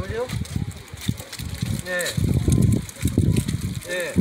止めるよ。ねえ。ねえ。